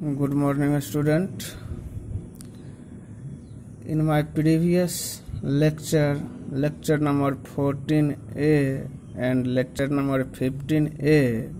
good morning student. In my previous lecture lecture number 14a and lecture number 15a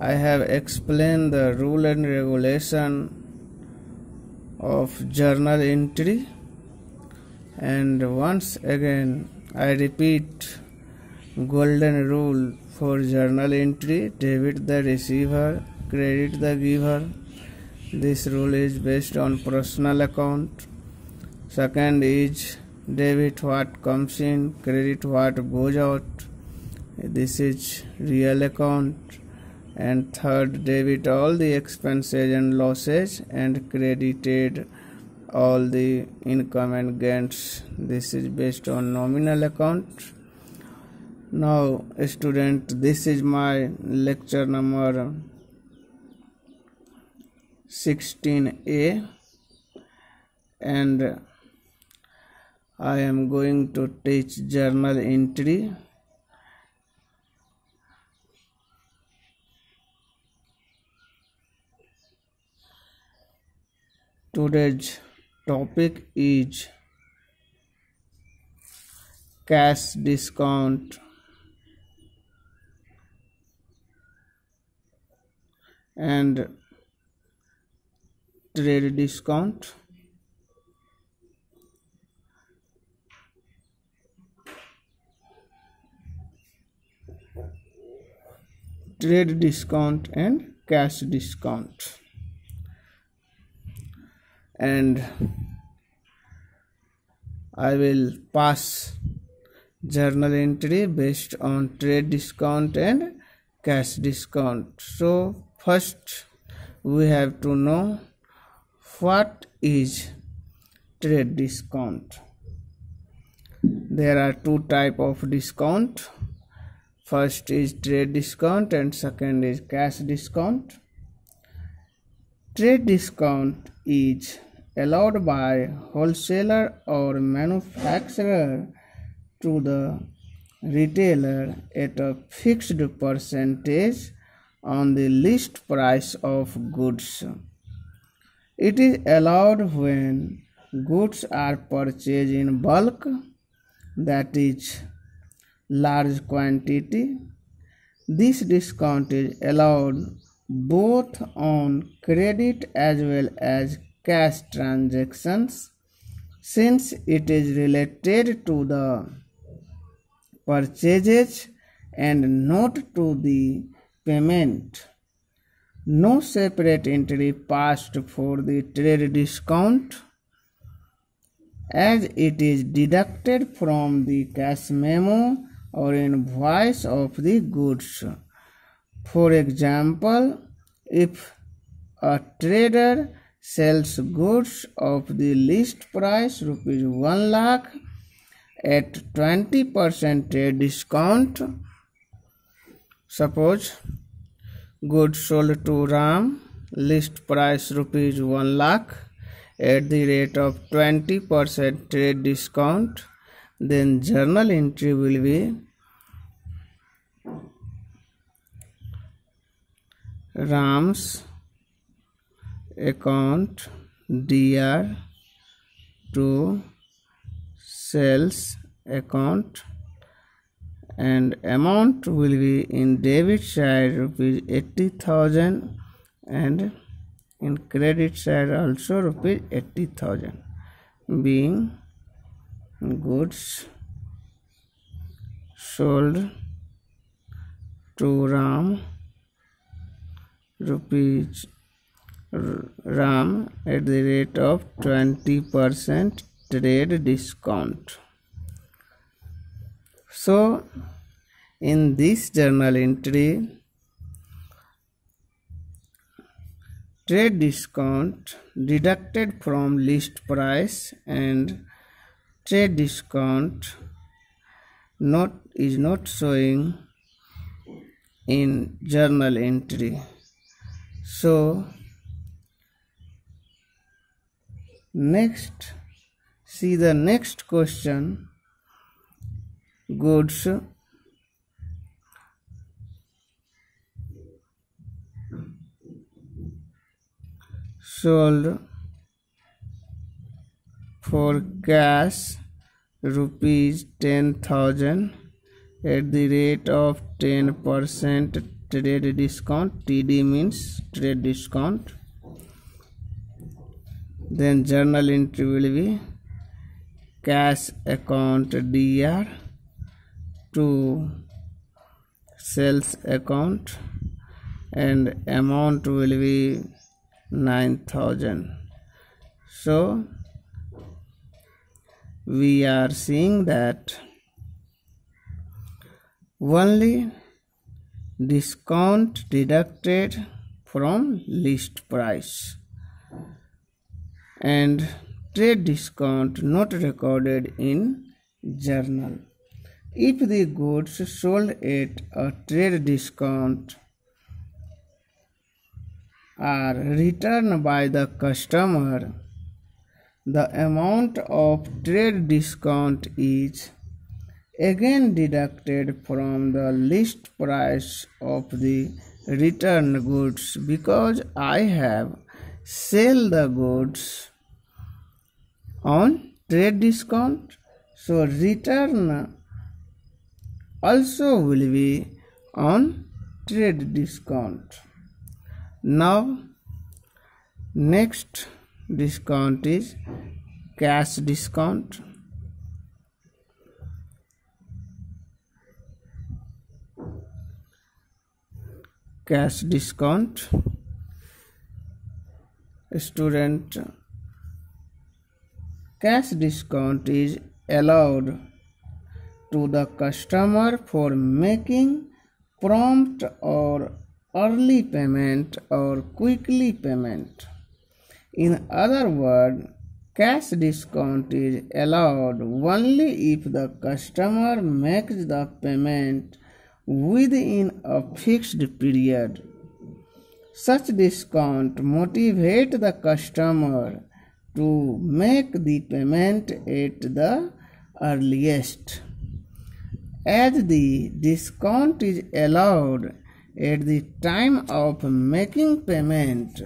i have explained the rule and regulation of journal entry. And once again i repeat golden rule for journal entry debit the receiver credit the giver. This rule is based on personal account. Second is debit what comes in credit what goes out. This is real account. And third debit all the expenses and losses and credited all the income and gains. This is based on nominal account. Now student this is my lecture number 16a and I am going to teach journal entry. Today's topic is cash discount. And trade discount. Trade discount and cash discount. And I will pass journal entry based on trade discount and cash discount. So first we have to know what is trade discount? There are two type of discount. First is trade discount and second is cash discount. Trade discount is allowed by wholesaler or manufacturer to the retailer at a fixed percentage on the list price of goods it is allowed when goods are purchased in bulk, that is, large quantity. This discount is allowed both on credit as well as cash transactions since it is related to the purchases and not to the payment no separate entry passed for the trade discount as it is deducted from the cash memo or invoice of the goods. For example, if a trader sells goods of the list price rupees 1 lakh at 20% discount, suppose goods sold to Ram. List price rupees 1 lakh. At the rate of 20% trade discount. Then journal entry will be Ram's account DR to sales account and amount will be in debit side rupees 80000 and in credit side also rupees 80000 being goods sold to ram rupees ram at the rate of 20% trade discount. So, in this journal entry, trade discount deducted from list price and trade discount not is not showing in journal entry. So, next see the next question goods sold for cash rupees 10000 at the rate of 10% trade discount td means trade discount. Then journal entry will be cash account dr to sales account and amount will be 9000 so we are seeing that only discount deducted from list price. And trade discount not recorded in journal. If the goods sold at a trade discount are returned by the customer, the amount of trade discount is again deducted from the list price of the returned goods because I have sell the goods on trade discount so return also will be on trade discount. Now next discount is cash discount. Cash discount student cash discount is allowed to the customer for making prompt or early payment or quickly payment. In other words, cash discount is allowed only if the customer makes the payment within a fixed period. Such discount motivate the customer to make the payment at the earliest as the discount is allowed at the time of making payment.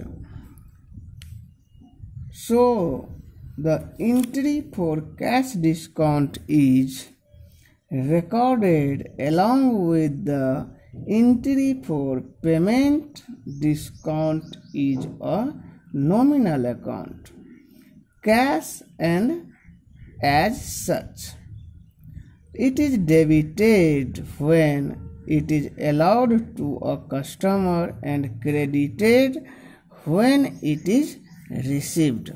So, the entry for cash discount is recorded along with the entry for payment discount is a nominal account cash and as such it is debited when it is allowed to a customer and credited when it is received.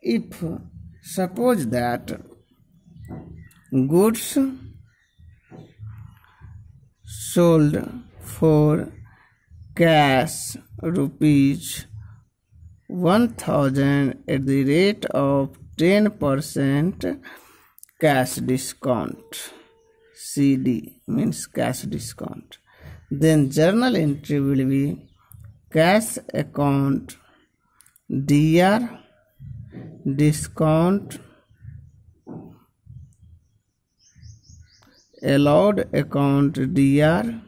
If suppose that goods sold for cash rupees 1000 at the rate of 10% cash discount CD means cash discount. Then journal entry will be cash account DR discount allowed account DR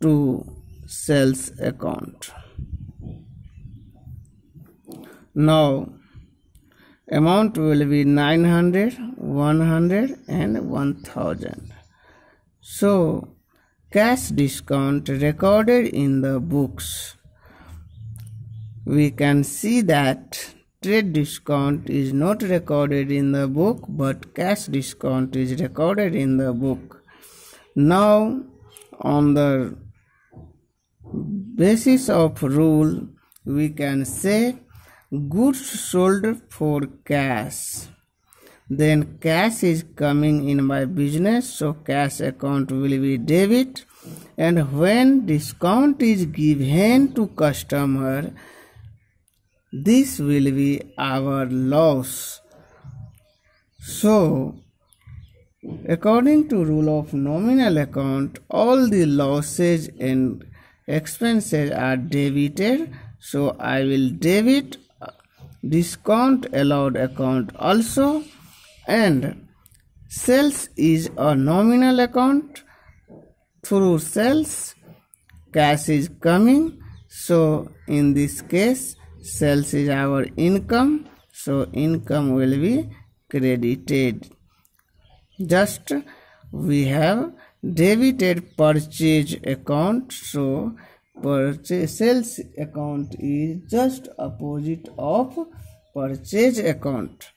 to sales account. Now amount will be 900 100 and 1000 so cash discount recorded in the books. We can see that trade discount is not recorded in the book but cash discount is recorded in the book. Now on the basis of rule we can say goods sold for cash. Then cash is coming in my business so cash account will be debit. And when discount is given to customer this will be our loss. So according to rule of nominal account all the losses and expenses are debited. So i will debit discount allowed account also and sales is a nominal account. Through sales cash is coming. So in this case sales is our income. So income will be credited. Just we have debited purchase account. So purchase sales account is just opposite of purchase account.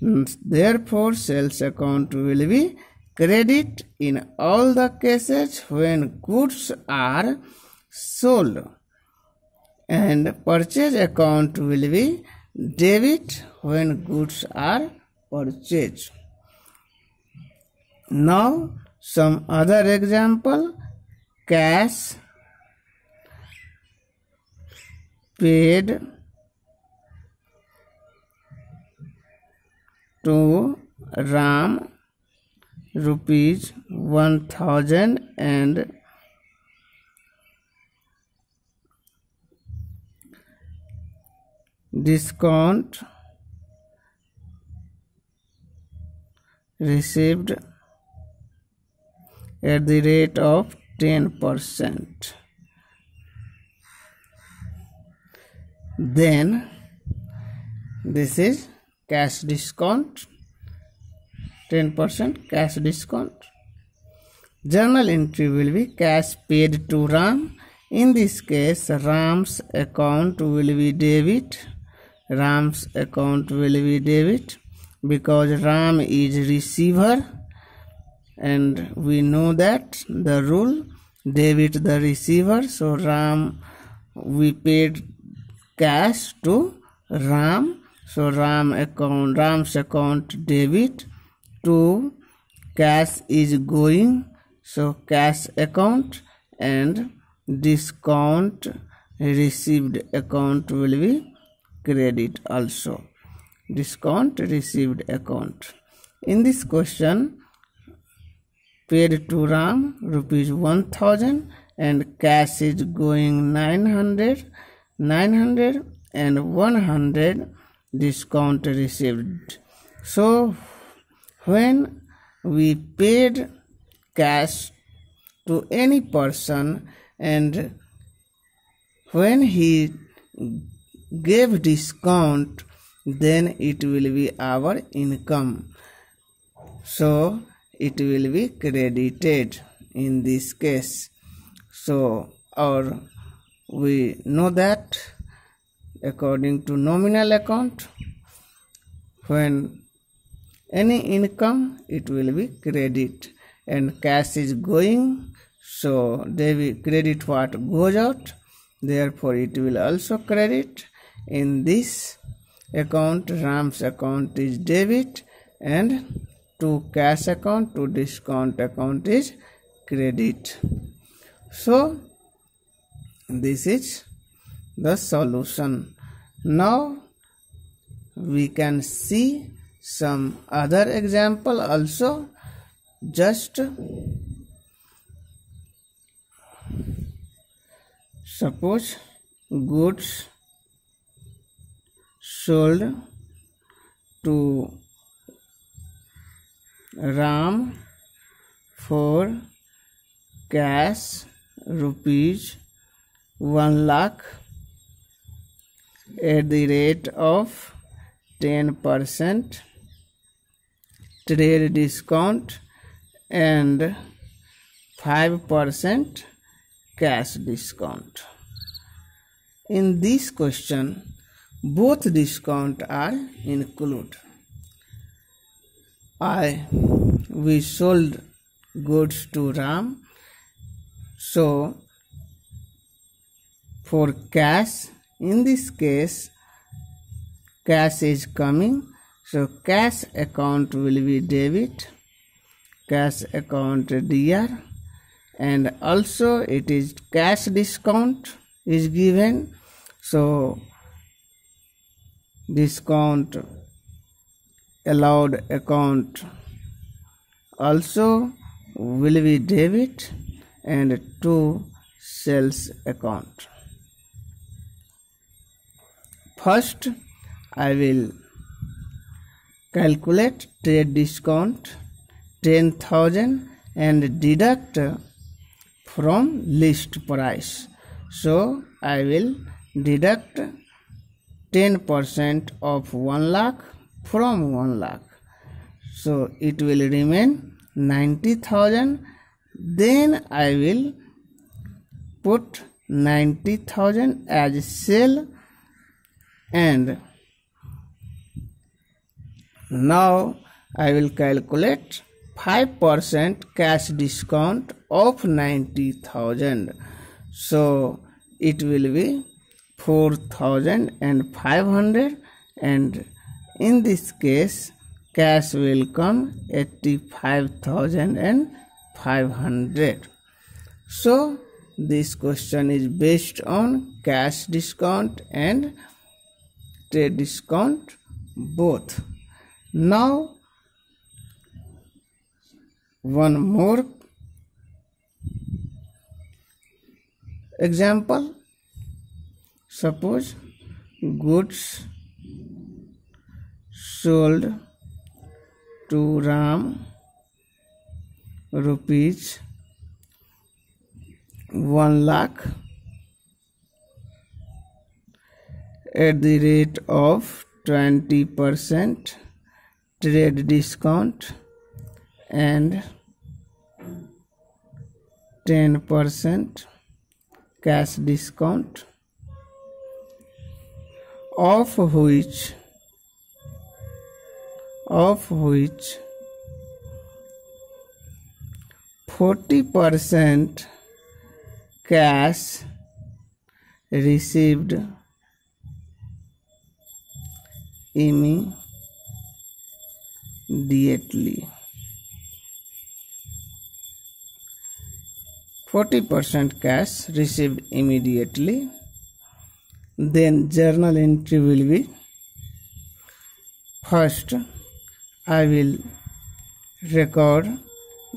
Hmm, therefore sales account will be credit in all the cases when goods are sold. And purchase account will be debit when goods are purchased. Now some other example cash paid to Ram rupees 1000 and discount received at the rate of 10%. Then this is cash discount 10% cash discount. Journal entry will be cash paid to Ram. In this case, Ram's account will be debit. Ram's account will be debit because Ram is receiver and we know that the rule debit the receiver so ram we paid cash to ram. So ram account ram's account debit to cash is going. So cash account and discount received account will be credit also. Discount received account. In this question paid to Ram rupees 1000 and cash is going 900 900 and 100 discount received. So when we paid cash to any person and when he gave discount then it will be our income. So it will be credited in this case. So or we know that according to nominal account when any income it will be credit. And cash is going so they will credit what goes out therefore it will also credit. In this account ram's account is debit and to cash account to discount account is credit. So this is the solution. Now we can see some other example also. Just suppose goods sold to Ram for cash rupees 1 lakh at the rate of 10% trade discount and 5% cash discount. In this question, both discount are included. I we sold goods to Ram. So for cash, in this case, cash is coming. So cash account will be debit, cash account DR, and also it is cash discount is given. So discount allowed account also will be debit and to sales account first i will calculate trade discount 10000 and deduct from list price. So i will deduct 10% of 1 lakh from 1 lakh. So it will remain 90000 then i will put 90000 as sale and now i will calculate 5% cash discount of 90000 so it will be 4500 and in this case cash will come 85500 so this question is based on cash discount and trade discount both. Now one more example. Suppose goods sold to ram rupees 1 lakh at the rate of 20% trade discount and 10% cash discount of which of which 40% cash received immediately 40% cash received immediately. Then journal entry will be first. I will record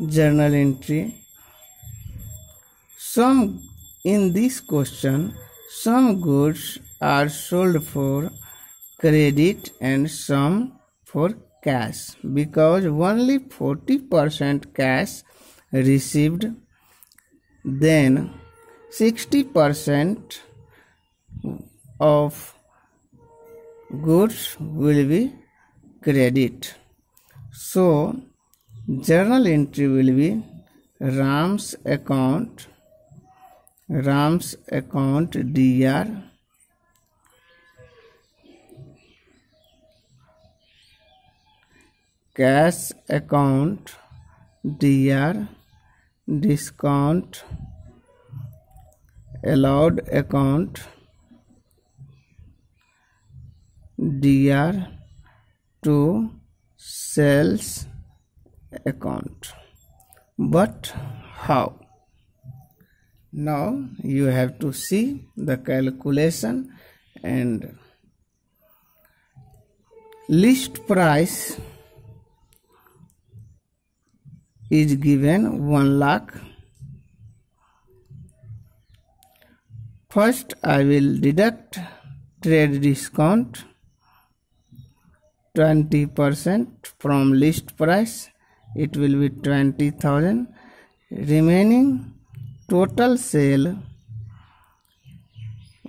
journal entry. Some in this question some goods are sold for credit and some for cash because only 40% cash received then 60% of goods will be credit. So journal entry will be ram's account ram's account dr cash account dr discount allowed account dr to sales account but how? Now you have to see the calculation and list price is given 1 lakh. First I will deduct trade discount 20% from list price. It will be 20000 remaining total sale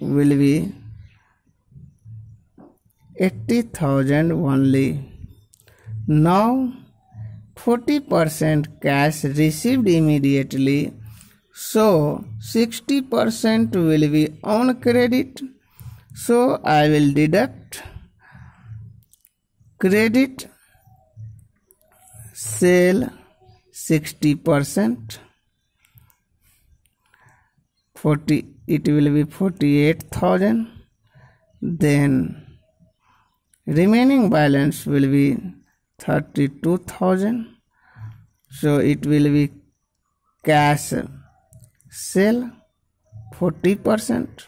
will be 80000 only. Now 40% cash received immediately. So 60% will be on credit. So i will deduct credit sale 60% 40 it will be 48000 then remaining balance will be 32000 so it will be cash sale 40%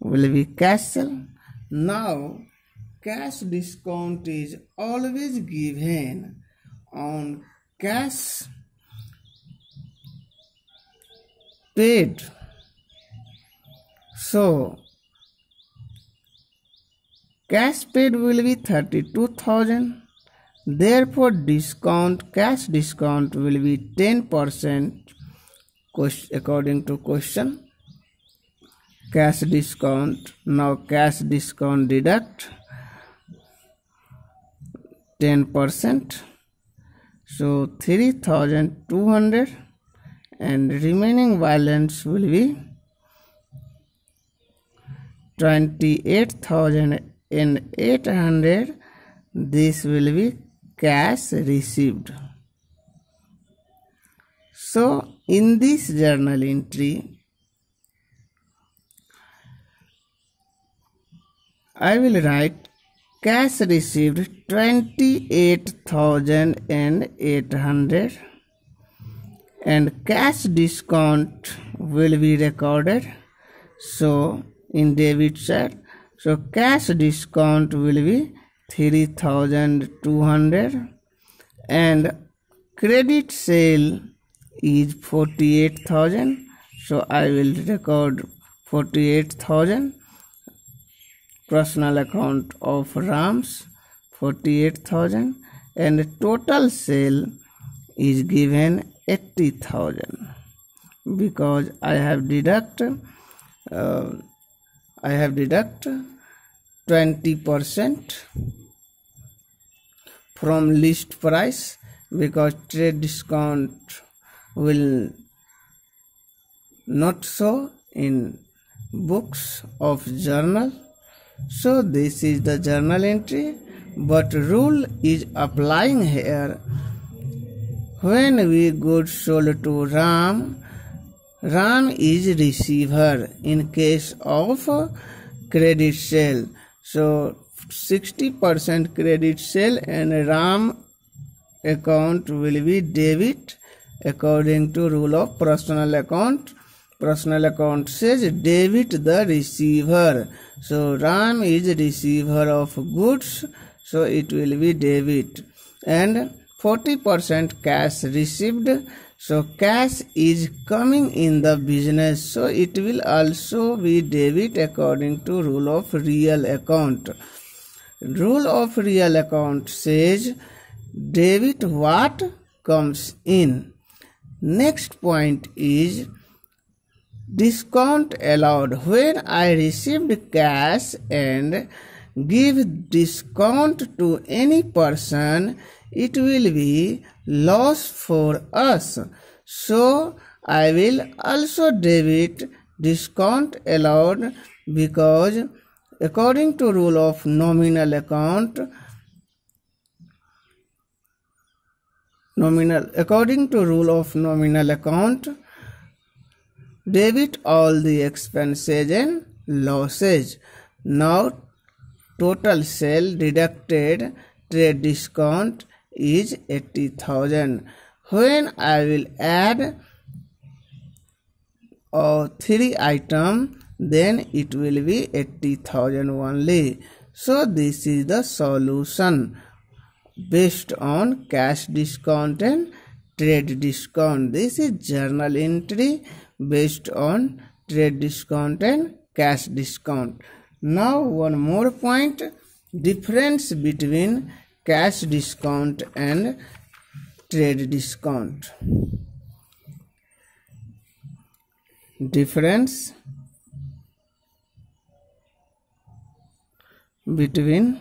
will be cash sale. Now cash discount is always given on cash paid. So cash paid will be 32000 Therefore, discount cash discount will be 10% according to question. cash discount now cash discount deduct 10% so 3200 and remaining balance will be 28800 this will be cash received. So in this journal entry I will write cash received 28800 and cash discount will be recorded. So in debit side so cash discount will be 3200 and credit sale is 48000 so I will record 48000 personal account of Rams 48000 and total sale is given 80000 because I have deduct uh, I have deduct 20% from list price because trade discount will not show in books of journal. So this is the journal entry but rule is applying here. When we goods sold to ram ram is receiver in case of credit sale so 60% credit sale and ram account will be debit according to rule of personal account. Personal account says debit the receiver. So ram is receiver of goods so it will be debit. And 40% cash received so cash is coming in the business. So it will also be debit according to rule of real account. Rule of real account says debit what comes in. Next point is discount allowed. When i received cash and give discount to any person it will be loss for us. So i will also debit discount allowed because according to rule of nominal account nominal according to rule of nominal account debit all the expenses and losses. Now total sale deducted trade discount is 80000 when i will add uh, three item then it will be 80000 only. So this is the solution. Based on cash discount and trade discount. This is journal entry based on trade discount and cash discount. Now one more point. Difference between cash discount and trade discount. Difference between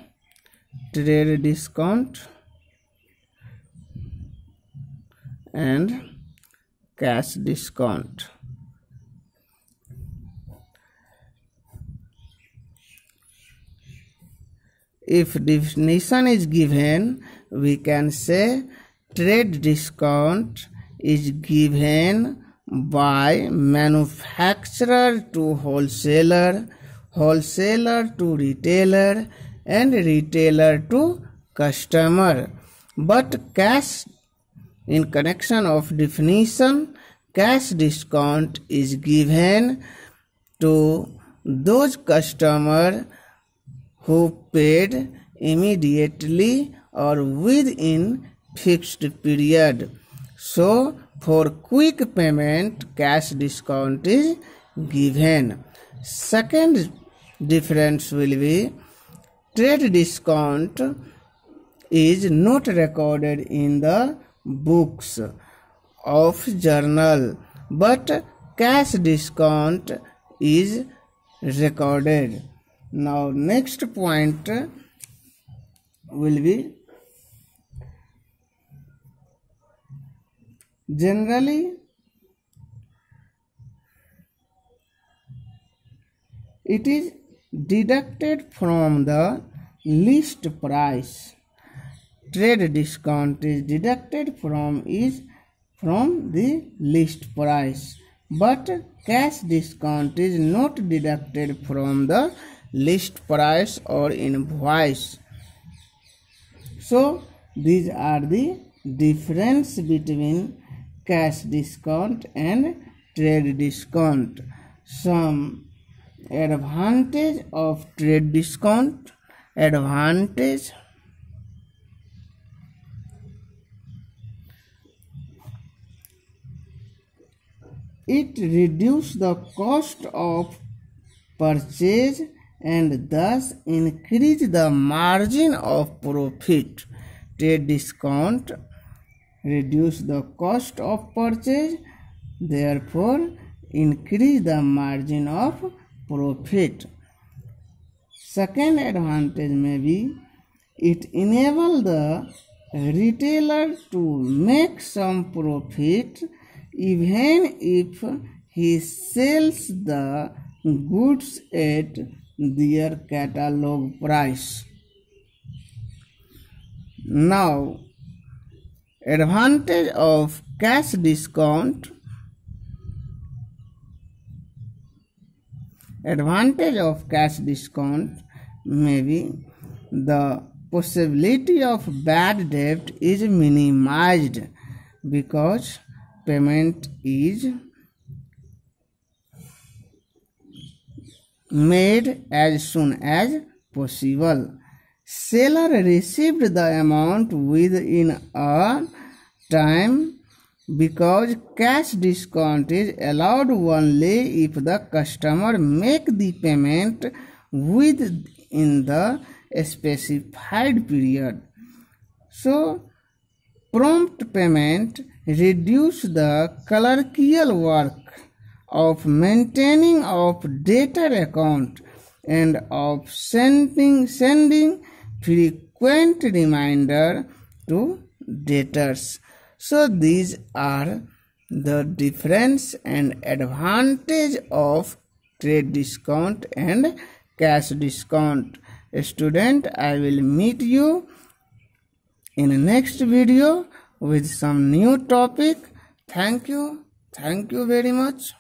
trade discount and cash discount. If definition is given, we can say trade discount is given by manufacturer to wholesaler, wholesaler to retailer, and retailer to customer. But cash, in connection of definition, cash discount is given to those customer who paid immediately और within fixed period so for quick payment cash discount is given second difference will be trade discount is not recorded in the books of journal but cash discount is recorded Now next point will be generally it is deducted from the list price. Trade discount is deducted from is from the list price. But cash discount is not deducted from the list price or invoice. So these are the difference between cash discount and trade discount. Some advantage of trade discount advantage it reduce the cost of purchase and thus increase the margin of profit. Trade discount reduce the cost of purchase therefore increase the margin of profit. Second advantage may be it enable the retailer to make some profit even if he sells the goods at their catalog price. Now, advantage of cash discount advantage of cash discount may be the possibility of bad debt is minimized because payment is made as soon as possible. Seller received the amount within a time because cash discount is allowed only if the customer make the payment within the specified period. So prompt payment reduce the clerical work of maintaining of data account and of sending sending frequent reminder to debtors so these are the difference and advantage of trade discount and cash discount student i will meet you in next video with some new topic. Thank you. Thank you very much.